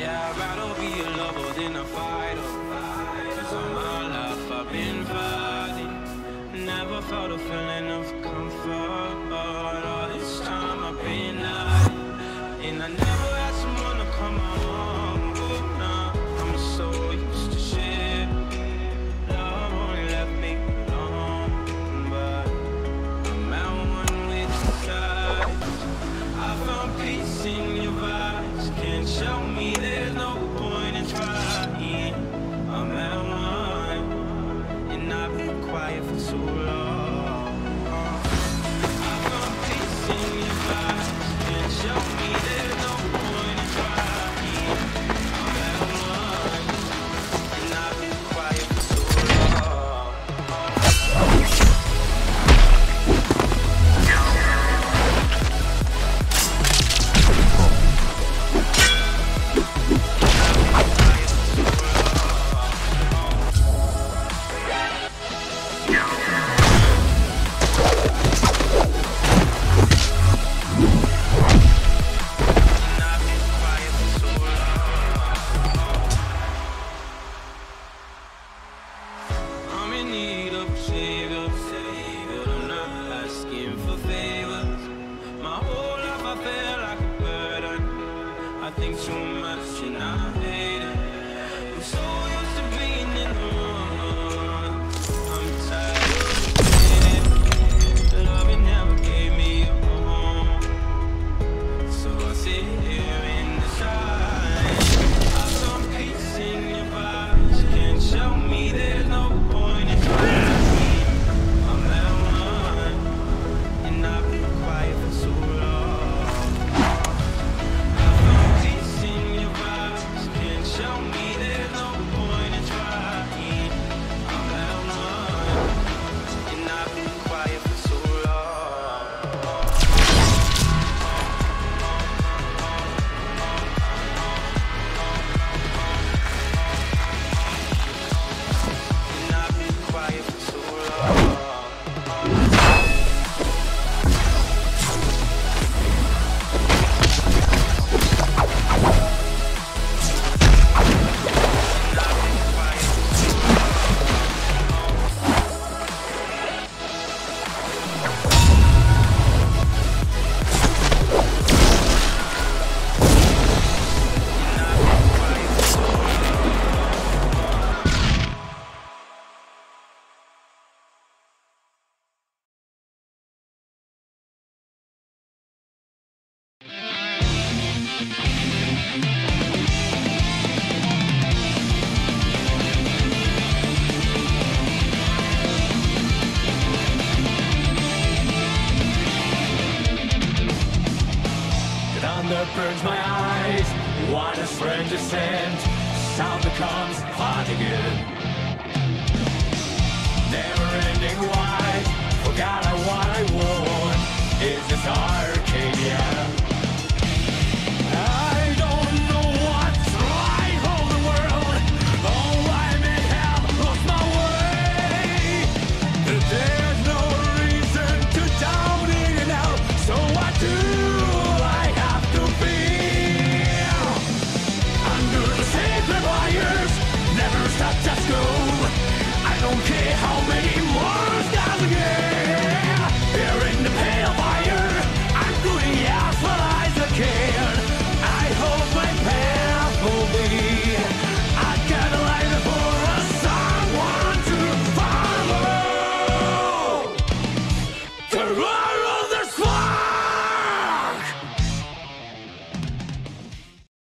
Yeah, I'd rather be a lover than a fighter. Cause all my life I've been fighting. Never felt a feeling of comfort. All this time I've been lying. And I never that burns my eyes. What a strange descent, sound becomes hard again. Never ending why, forgot I what I want. Is this art?